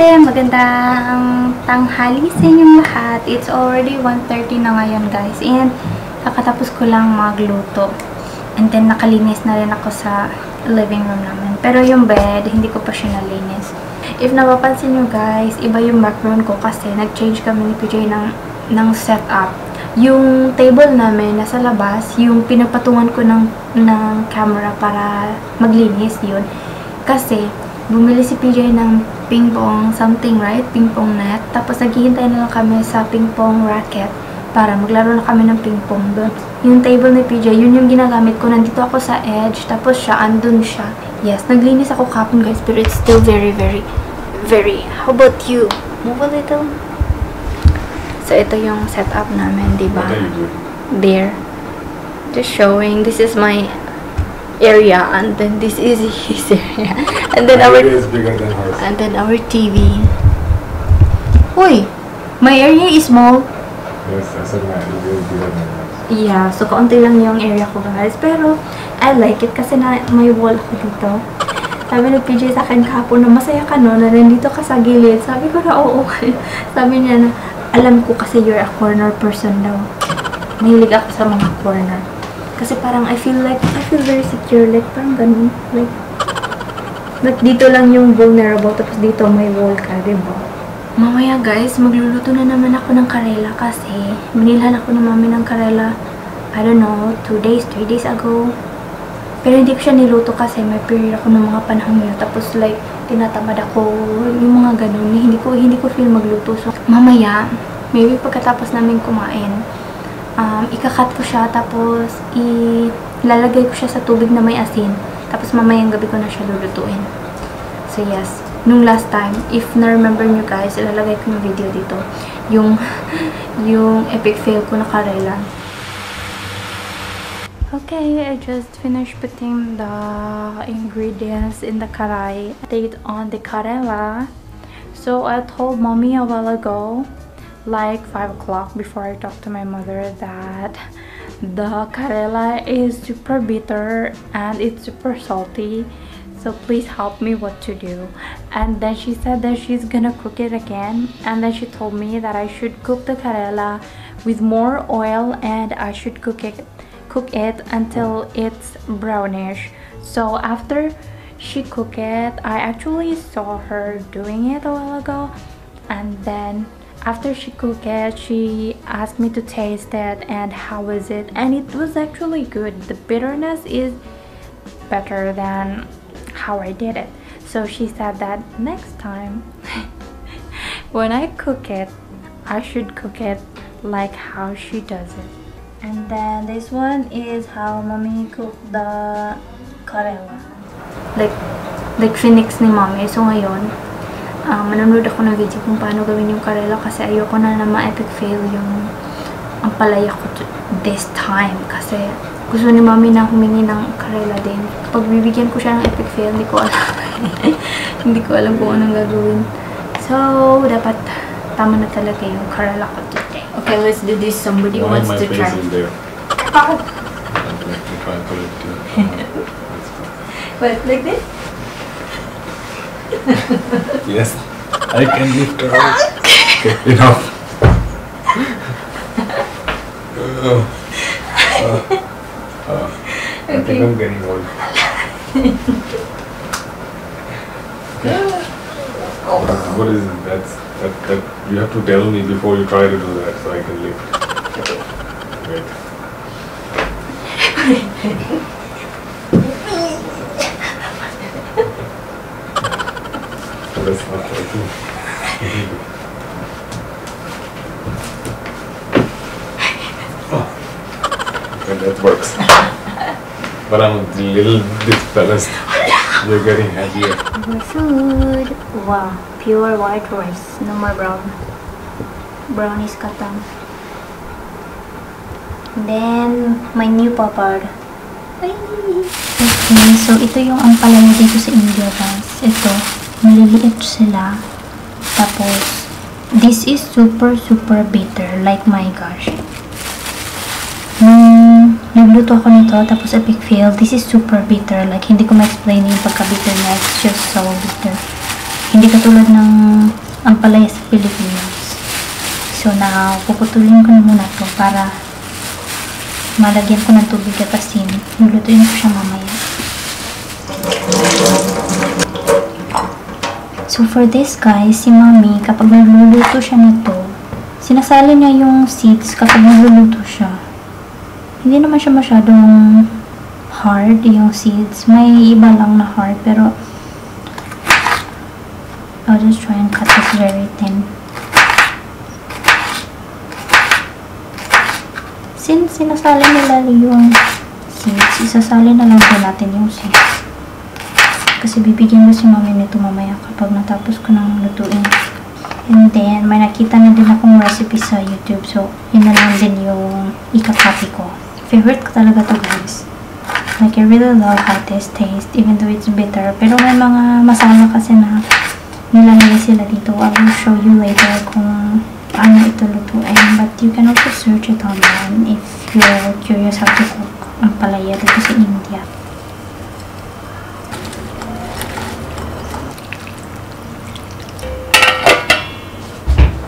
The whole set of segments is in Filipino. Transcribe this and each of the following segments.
Namaste! Magandang tanghali sa inyong lahat. It's already 1.30 na ngayon guys. And kakatapos ko lang magluto. And then nakalinis na rin ako sa living room namin. Pero yung bed, hindi ko pa siya nalinis. If napapansin nyo guys, iba yung background ko kasi nag-change kami ni PJ ng, ng setup. Yung table namin nasa labas, yung pinapatungan ko ng, ng camera para maglinis yun. Kasi, bumili si PJ ng ping pong something, right? Ping pong net. Tapos, naghihintay na lang kami sa ping pong racket para maglaro na kami ng ping pong doon. Yung table ni PJ, yun yung ginagamit ko. Nandito ako sa edge, tapos siya, andun siya. Yes, naglinis ako kapon guys, pero it's still very, very, very... How about you? Move a little. So, ito yung setup namin, di ba? There. Just showing, this is my area, and then this is his area. And then our... area is bigger than hers. And then our TV. Uy! My area is small. Yes, I said my area is bigger than hers. Yeah, so kaunti lang yung area ko guys. Pero, I like it kasi na may wall ako dito. Sabi ni PJ sa akin kahapon na masaya ka no, na nandito ka sa gilid. Sabi ko na oo. Sabi niya na, alam ko kasi you're a corner person daw. Mahilig ako sa mga corner. Kasi parang I feel like, I feel very secure. Like, parang ganun. Like, like dito lang yung vulnerable, tapos dito may wall ka, diba? Mamaya guys, magluluto na naman ako ng karela kasi binilhan ako ng mami ng karela, I don't know, 2 days, 3 days ago. Pero hindi ko siya niluto kasi may period ako ng mga panahon yun. Tapos like, tinatamad ako, yung mga ganun. Hindi ko, hindi ko feel magluto. So, mamaya, maybe pagkatapos namin kumain, um, ikakat ko siya, tapos ilalagay ko siya sa tubig na may asin. Tapos mamayang gabi ko na siya lulutuin. So yes, nung last time, if na-remember nyo guys, ilalagay ko yung video dito. Yung, yung epic fail ko na karela. Okay, I just finished putting the ingredients in the karai. Date on the karela. So I told mommy a while ago, like 5 o'clock before I talked to my mother that the karela is super bitter and it's super salty. So please help me what to do. And then she said that she's gonna cook it again. And then she told me that I should cook the karela with more oil and I should cook it cook it until it's brownish. So after she cooked it, I actually saw her doing it a while ago. And then after she cooked it, she asked me to taste it and how is it? And it was actually good. The bitterness is better than how I did it. So she said that next time when I cook it, I should cook it like how she does it. And then this one is how mommy cooked the karela. Like, like phoenix ni mommy. So ngayon, um, manonood ako ng video kung paano gawin yung karela kasi ayoko na na ma-epic fail yung ang palaya ko this time kasi gusto ni mami na humingi ng karela din. Kapag bibigyan ko siya ng epic fail, hindi ko alam. hindi ko alam kung anong gagawin. So, dapat tama na talaga yung karela ko today. Okay, let's do this. Somebody Why wants my to face try. is there? Bakit? I'd like to try it. That's fine. What, like this? Yes, I can lift her up. Okay, enough. Uh, uh, uh, I think I'm getting old. Uh, what is it? That's that, that you have to tell me before you try to do that so I can lift. Wait. That's not working. Okay, that works. but I'm a little bit disbalanced. You're getting heavier. Our food. Wow, pure white rice. No more brown. Brown is. Then, my new papad. Okay, so ito yung ang ampalaya dito sa India, guys. Ito, maliliit sila. Tapos, this is super, super bitter. Like, my gosh. Nagluto ako nito, tapos epic fail, this is super bitter. Like, hindi ko ma-explain yung pagka-bitter niya. It's just so bitter. Hindi katulad ng ampalaya sa Pilipinas. So, now, puputulin ko na muna to para malagyan ko ng tubig at asin. Lulutuin ko siya mamaya. So, for this guys, si mami, kapag nagluluto siya nito, sinasali niya yung seeds kapag nagluluto siya. Hindi naman siya masyadong hard yung seeds. May iba lang na hard, pero I'll just try and cut this very thin. Since sinasali nila yung seeds, isasali na lang din natin yung seeds. Kasi bibigyan ko si mami nito mamaya kapag natapos ko nang lutuin. And then, may nakita na din akong recipe sa YouTube. So, yun na lang din yung ikakopy ko. Favorite ko talaga to guys. Like, I really love how this tastes, even though it's bitter. Pero may mga masama kasi na nilalagay sila dito. I will show you later kung paano ito lutuin. But you can also search it online if you're curious how to cook ang palaya dito sa India.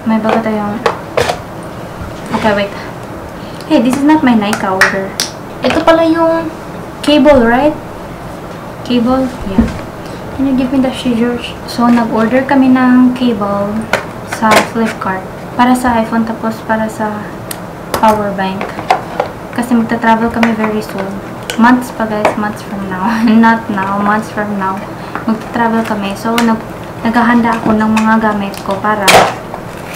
May bago tayong... Okay, wait. Hey, this is not my Nika order. Ito pala yung cable, right? Cable? Yeah. Can you give me the scissors? So, nag-order kami ng cable sa Flipkart. Para sa iPhone, tapos para sa power bank. Kasi magta-travel kami very soon. Months pa guys, months from now. Not now, months from now. Magta-travel kami. So, nag naghahanda ako ng mga gamit ko para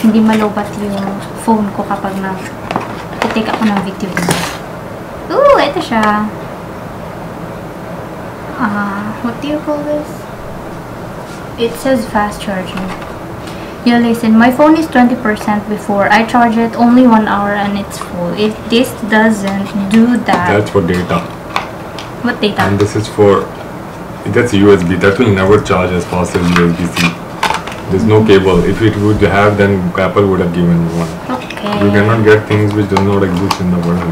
hindi malobat yung phone ko kapag nag take ako ng. Ooh, ito siya. Ah, what do you call this? It says fast charging. Yeah, listen, my phone is 20% before. I charge it only one hour and it's full. If this doesn't do that, That's for data. what data? And this is for that's USB. That will never charge as fast as USB-C. There's no cable. If it would have, then Apple would have given one. Okay. You cannot get things which do not exist in the world.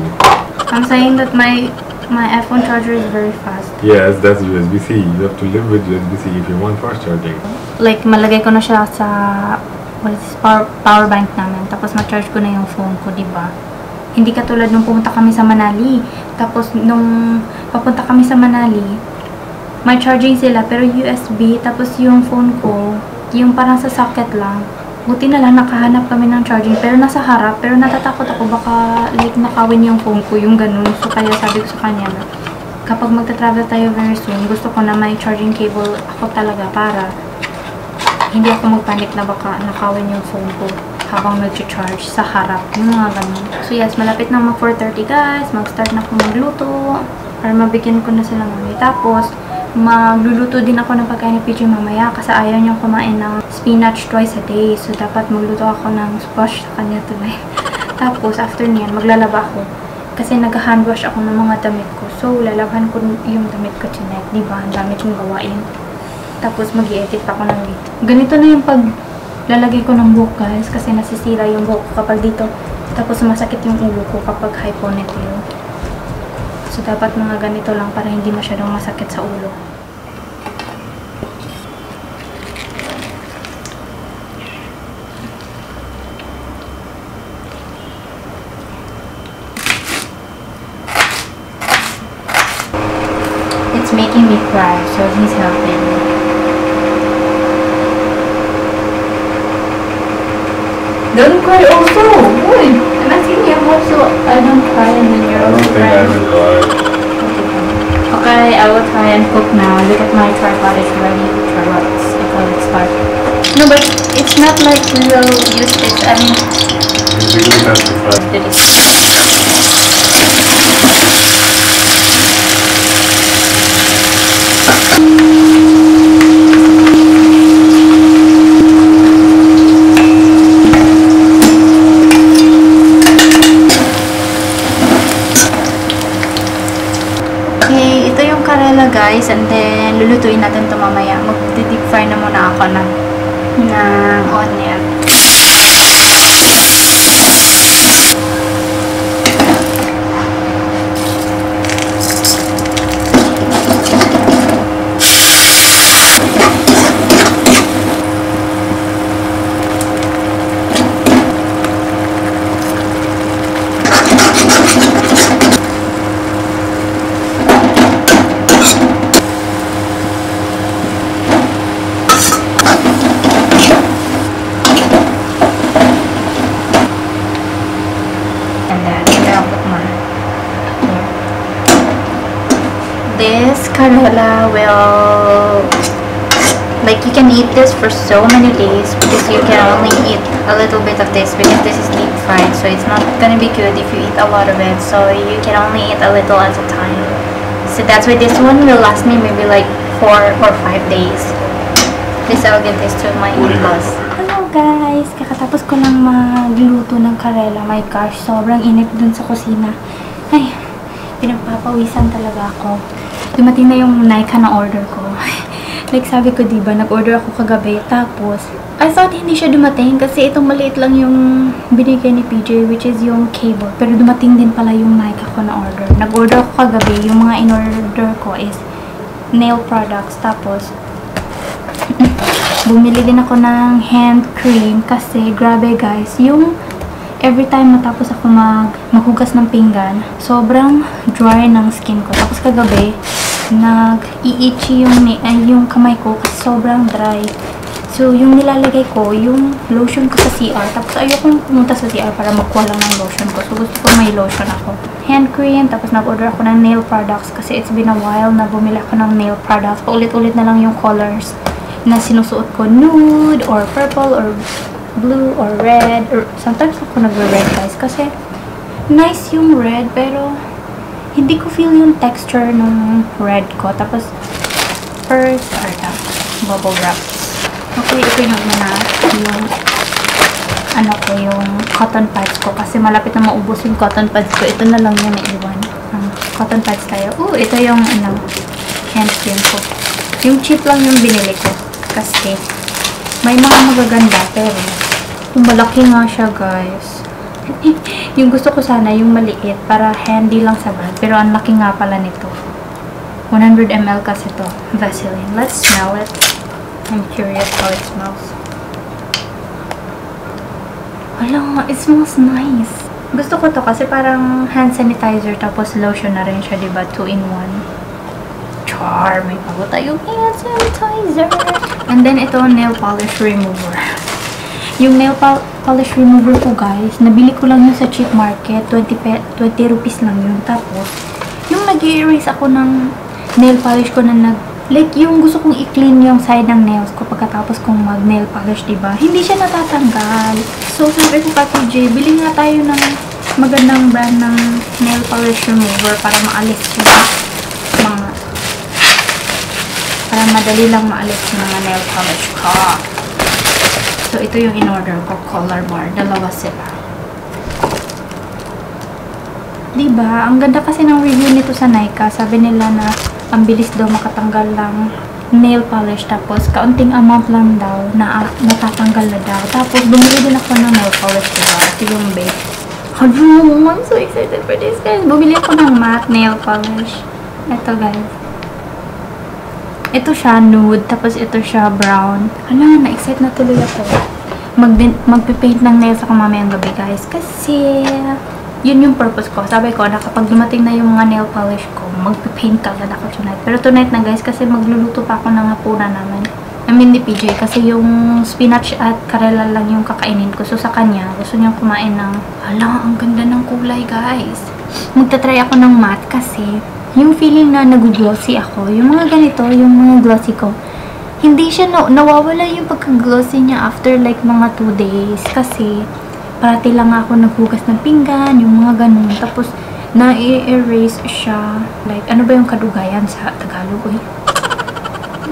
I'm saying that my my iPhone charger is very fast. Yes, that's USB-C. You have to live with USB-C if you want fast charging. Like, malagay ko na siya sa what is this, power, power bank namin. Tapos, ma-charge ko na yung phone ko, di ba? Hindi katulad nung pumunta kami sa Manali. Tapos, nung papunta kami sa Manali, may charging sila, pero USB. Tapos, yung phone ko, yung parang sa socket lang. Buti na lang nakahanap kami ng charging, pero nasa harap. Pero natatakot ako, baka like nakawin yung phone ko, yung ganun. So, kaya sabi ko sa kanya na, kapag magta-travel tayo very soon, gusto ko na may charging cable ako talaga para hindi ako magpanik na baka nakawin yung phone ko habang nag-charge sa harap. Yung mga ganun. So yes, malapit na mag 4.30 guys. Mag-start na ako magluto para mabigyan ko na sila mami. Tapos, magluluto din ako ng pagkain ni PJ mamaya kasi ayaw niyang kumain ng spinach twice a day. So, dapat magluto ako ng squash sa kanya tonight. Tapos, after niyan, maglalaba ako. Kasi nag-hand wash ako ng mga damit ko. So, lalaban ko yung damit ko tonight. Diba? Ang dami kong gawain. Tapos, mag edit ako ng video. Ganito na yung pag lalagay ko ng buhok guys. Kasi nasisira yung buhok ko kapag dito. Tapos, masakit yung ulo ko kapag high ponytail. So, dapat mga ganito lang para hindi masyadong masakit sa ulo. It's making me cry, so he's helping me. Don't cry also! Uy! Asking you also, I don't cry and then you're I don't think I will try. Okay, I will try and cook now. Look at my tripod, it's ready. Tripod, I call it start. No, but it's not like we will use this. I mean, You really have to try. Guys and then lulutuin natin ito mamaya. Mag-deep fry na muna ako ng, ng onion. And then, I'll put my here. This canola will, like you can eat this for so many days because you can only eat a little bit of this because this is deep fried so it's not gonna be good if you eat a lot of it so you can only eat a little at a time. So that's why this one will last me maybe like four or five days. This I'll give this to my in-laws. Hello guys! Kakatapos ko lang magluto ng karela. My gosh, sobrang init dun sa kusina. Ay, pinagpapawisan talaga ako. Dumating na yung Nika na order ko. Like sabi ko diba, nag-order ako kagabi. Tapos, I thought hindi siya dumating kasi itong maliit lang yung binigay ni PJ which is yung cable. Pero dumating din pala yung Nika ko na order. Nag-order ako kagabi. Yung mga in-order ko is nail products. Tapos, bumili din ako ng hand cream kasi grabe guys, yung every time matapos ako mag maghugas ng pinggan, sobrang dry ng skin ko. Tapos kagabi, nag-i-itchy yung, ay, yung kamay ko kasi sobrang dry. So, yung nilalagay ko, yung lotion ko sa CR. Tapos ayokong pumunta sa CR para magkuha lang ng lotion ko. So, gusto ko may lotion ako. Hand cream, tapos nag-order ako ng nail products kasi it's been a while na bumili ako ng nail products. Paulit-ulit na lang yung colors na sinusuot ko. Nude, or purple, or blue, or red. Or sometimes ako nagre-red guys kasi nice yung red pero hindi ko feel yung texture ng red ko. Tapos, first, ano, bubble wrap. Okay, ito yung muna, yung, ano ko, yung cotton pads ko. Kasi malapit na maubos yung cotton pads ko. Ito na lang yung naiwan. Um, cotton pads tayo. Oh, ito yung, ano, hand cream ko. Yung cheap lang yung binili ko. Kasi, may mga magaganda, pero, malaki nga siya, guys. yung gusto ko sana, yung maliit, para handy lang sa bag. Pero ang laki nga pala nito. 100 ml kasi to Vaseline. Let's smell it. I'm curious how it smells. Wala, it smells nice. Gusto ko to kasi parang hand sanitizer tapos lotion na rin siya, diba? Two in one. Char! May bago tayong hand sanitizer. And then, ito, nail polish remover. Yung nail pol- polish remover ko, guys, nabili ko lang yun sa cheap market. 20, pe- 20 rupees lang yun. Tapos, yung nag erase ako ng nail polish ko na nag like yung gusto kong i-clean yung side ng nails ko pagkatapos kong mag nail polish, diba? Hindi siya natatanggal. So, sabi ko pa Jay, bili nga tayo ng magandang brand ng nail polish remover para maalis yung mga para madali lang maalis yung mga nail polish ko. So, ito yung in-order ko, color bar. Dalawa sila. Diba? Ang ganda kasi ng review nito sa Nika. Sabi nila na ang bilis daw makatanggal lang nail polish. Tapos, kaunting amount lang daw na natatanggal na daw. Tapos, bumili din ako ng nail polish. Diba? Ito yung base. Hello! I'm so excited for this, guys. Bumili ako ng matte nail polish. Ito, guys. Ito siya nude, tapos ito siya brown. Hala, na-excite na tuloy ako. Mag magpipaint ng nails ako mamayang gabi, guys. Kasi, yun yung purpose ko. Sabi ko, na kapag dumating na yung mga nail polish ko, magpipaint kagad ako tonight. Pero tonight na, guys, kasi magluluto pa ako ng hapunan namin. I mean, ni PJ, kasi yung spinach at karela lang yung kakainin ko. So, sa kanya, gusto niyang kumain ng, hala, ang ganda ng kulay, guys. Magta-try ako ng matte kasi, yung feeling na nag-glossy ako, yung mga ganito, yung mga glossy ko, hindi siya, na nawawala yung pagka-glossy niya after like mga 2 days. Kasi, parati lang ako naghugas ng pinggan, yung mga ganun. Tapos, na-erase siya. Like, ano ba yung kadugayan sa Tagalog? Uy?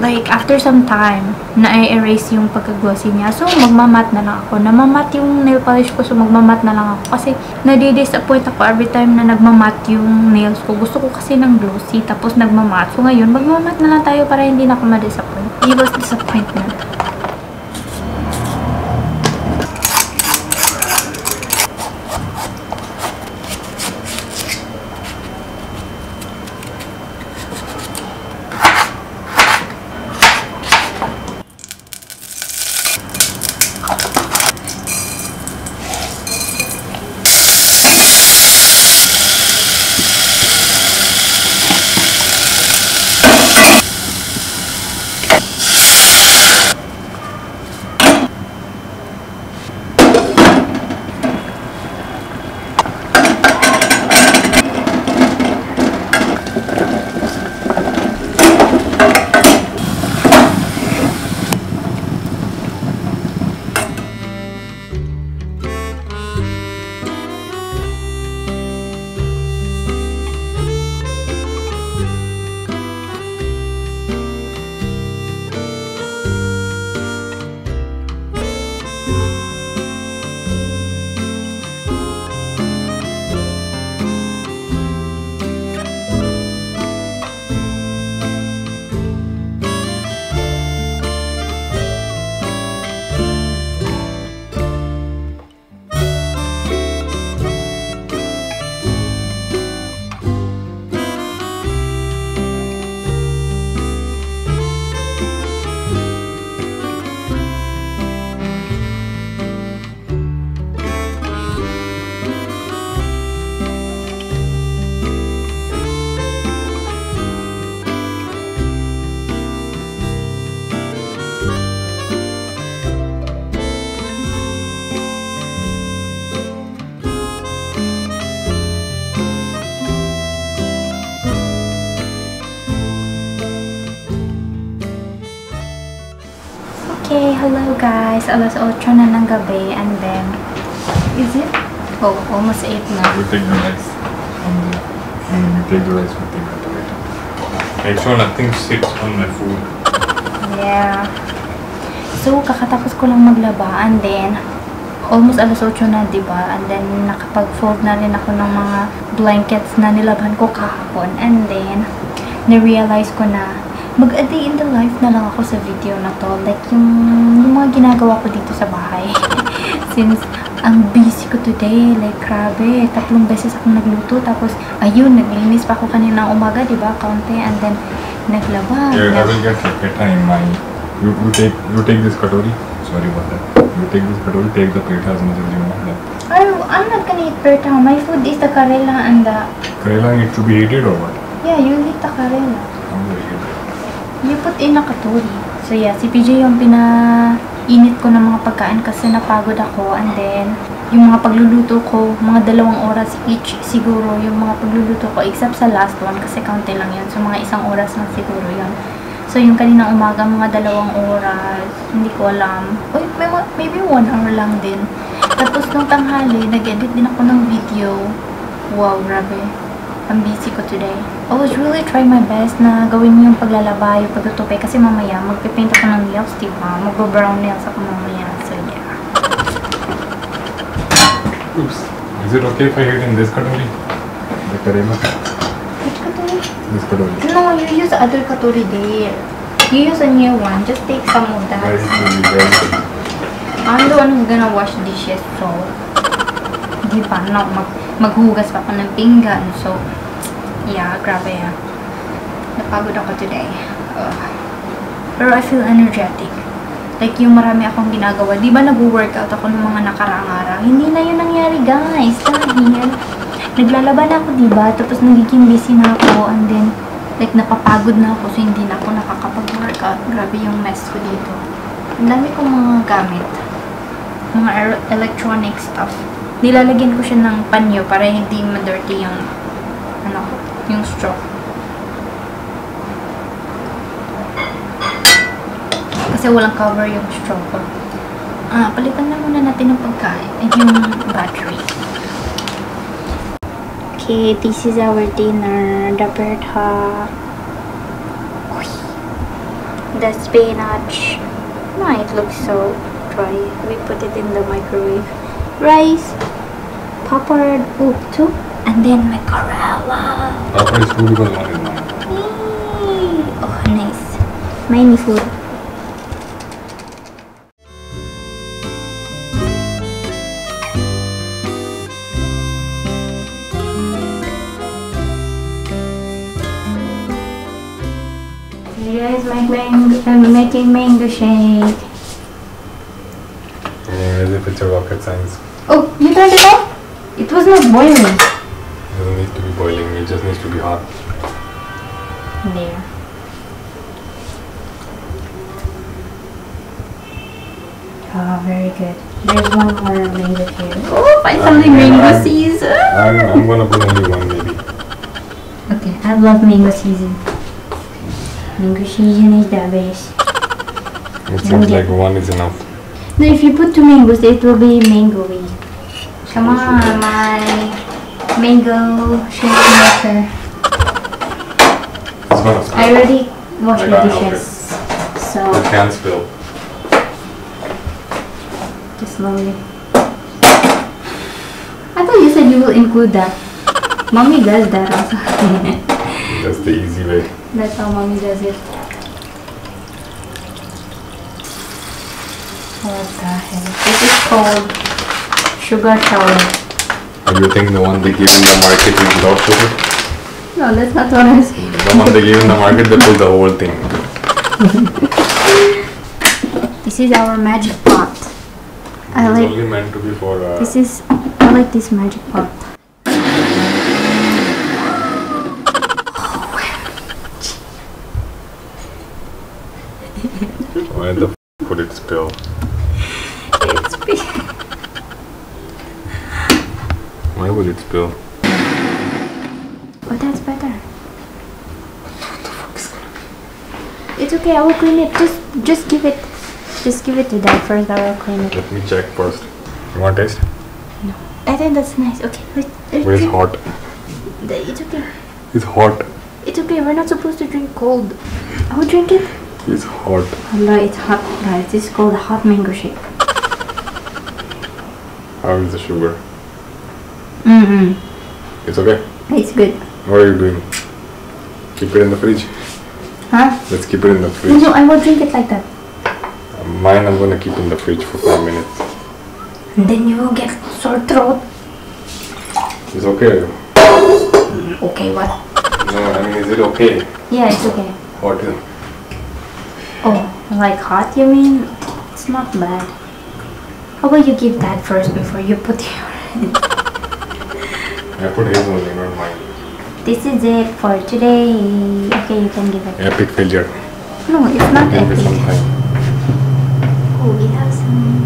Like, after some time, na-erase yung pagka-glossy niya. So, magmamat na lang ako. Namamat yung nail polish ko, so magmamat na lang ako. Kasi, nadi-disappoint ako every time na nagmamat yung nails ko. Gusto ko kasi ng glossy, tapos nagmamat. So, ngayon, magmamat na lang tayo para hindi na ako ma-disappoint. It disappointment. Guys. Alas 8 na ng gabi and then, is it? Oh, almost 8 na. You take the rice. And you, you take the rice, we take the tomato. Make sure nothing sits on my food. Yeah. So, kakatapos ko lang maglaba and then, almost alas 8 na, di ba? And then, nakapag-fold na rin ako ng mga blankets na nilaban ko kahapon. And then, na-realize ko na mag-a day in the life na lang ako sa video na to. Like, yung, yung mga ginagawa ko dito sa bahay. Since, ang busy ko today. Like, grabe. Tatlong beses akong nagluto. Tapos, ayun, naglinis pa ako kanina umaga, di ba? Kaunti. And then, naglaba. Here, I will get peta in my. You, you take you take this katori. Sorry about that. You take this katori. Take the peta as much as you want. That. Oh, I'm not gonna eat perta. My food is the karela and the... Karela need to be heated or what? Yeah, you eat the karela. I'm gonna heat it. You put in a katuri. So yeah, si PJ yung pina-init ko ng mga pagkain kasi napagod ako. And then, yung mga pagluluto ko, mga dalawang oras each siguro yung mga pagluluto ko. Except sa last one kasi kaunti lang yun. So, mga isang oras lang siguro yun. So, yung kaninang umaga, mga dalawang oras. Hindi ko alam. Uy, may, ma- maybe one hour lang din. Tapos, nung tanghali, nag-edit din ako ng video. Wow, grabe. Ang busy ko today. I was really trying my best na gawin yung paglalaba, yung pagtutupi. Kasi mamaya, magpipaint ako ng nails, diba? Magbo-brown nails ako mamaya. So, yeah. Oops. Is it okay if I hit in this katori? The karema? Which katuri? This katori. No, you use other katuri there. You use a new one. Just take some of that. Very slowly, very slowly. I'm the one who's gonna wash dishes, so di pa, no, mag, maghugas pa ako ng pinggan, so yeah, grabe yan. Napagod ako today. Ugh. Pero I feel energetic. Like yung marami akong ginagawa. Di ba nag-workout ako ng mga nakaraang araw? Hindi na yun nangyari guys. Dahil naglalaban ako, di ba? Tapos nagiging busy na ako and then like napapagod na ako so hindi na ako nakakapag-workout. Grabe yung mess ko dito. Ang dami kong mga gamit mga electronic stuff. Nilalagyan ko siya ng panyo para hindi ma-dirty yung ano ko, yung straw. Kasi walang cover yung straw ko. Ah, palitan na muna natin ng pagkain. Ay, yung battery. Okay, this is our dinner. The bertha. The spinach. No, it looks so dry. We put it in the microwave. Rice, oh, two, and then macarella. Papa is two because one is mine. Oh, nice. Many food. You guys make mango, I'm making mango shake. Yeah, as if it's a rocket science. Oh, you turned it off? It was not boiling. It doesn't need to be boiling, it just needs to be hot. There. Oh, ah, very good. There's one more mango here. Oh, find something mango I'm- season. I'm, I'm gonna put only one maybe. Okay, I love mango season. Mango season is the best. It seems like one is enough. No, if you put two mangoes, it will be mangoey. Come on, my mango shake maker. I already washed the dishes, so It can spill. just slowly. I thought you said you will include that. Mommy does that also. That's the easy way. That's how mommy does it. What the hell? This is called sugar shower. Are you think the one they give in the market is without sugar? No, that's not what I saying. The one they give in the market, they pull the whole thing. This is our magic pot. I like only meant to be for. Uh, this is I like this magic pot. why the Why would it spill? Oh, that's better. It's okay. I will clean it. Just just give it. Just give it to dad first. I will clean it. Let me check first. You want taste? No. I think that's nice. Okay, let's But it's hot. It's okay. It's hot. It's okay. We're not supposed to drink cold. I will drink it. It's hot. Allah, it's hot, guys. This is called hot mango shake. How is the sugar? Mm-hmm. It's okay. It's good. What are you doing? Keep it in the fridge. Huh? Let's keep it in the fridge. no, I won't drink it like that. Mine I'm gonna keep in the fridge for five minutes. And then you will get sore throat. It's okay. Okay, what? No, I mean, is it okay? Yeah, it's okay. Hot is Oh, like hot, you mean? It's not bad. How about you give that first before you put your... I put his only, not mine. this is it for today. Okay, you can give it. Epic failure. No, it's not Give it epic. Oh, we have some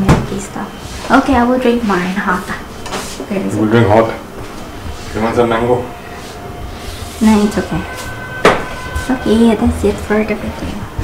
milky stuff. Okay, I will drink mine hot. Where is You will it? drink hot. You want some mango? No, it's okay. Okay, that's it for the video.